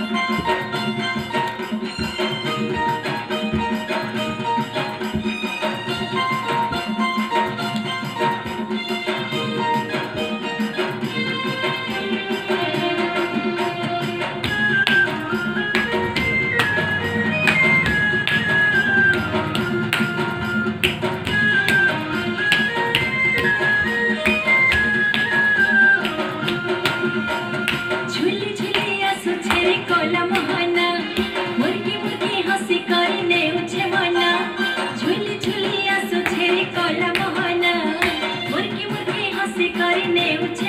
Jhuli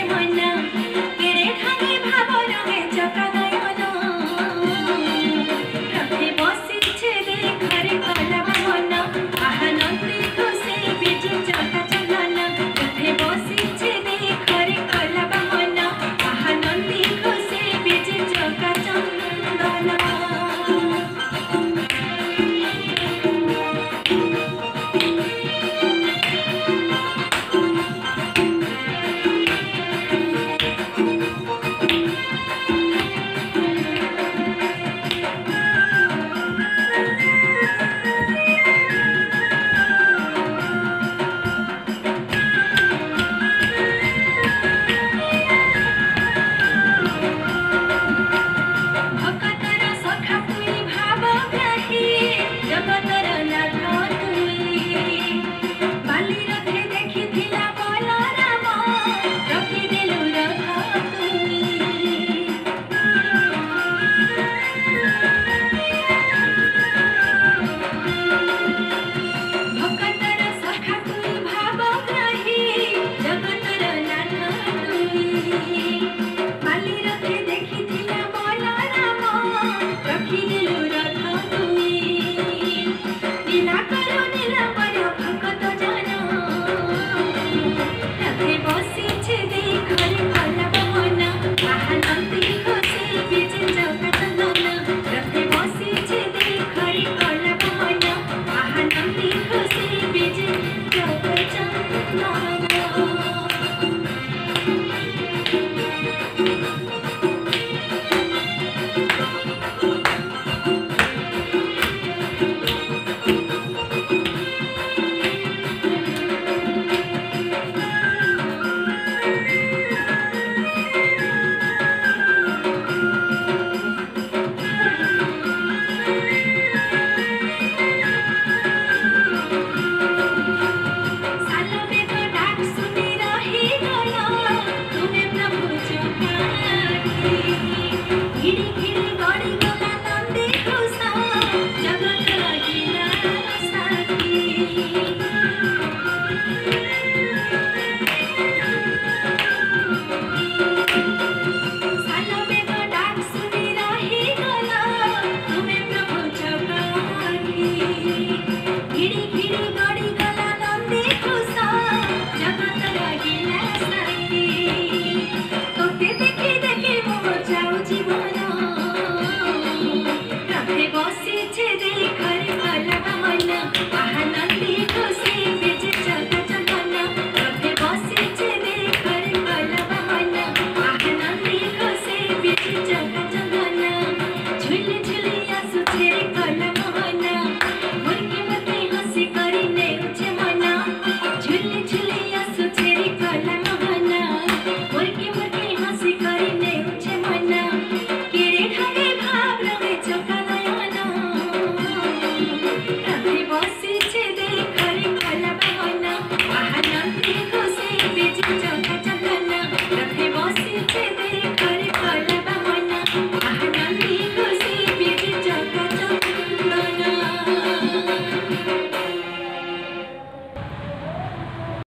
my name.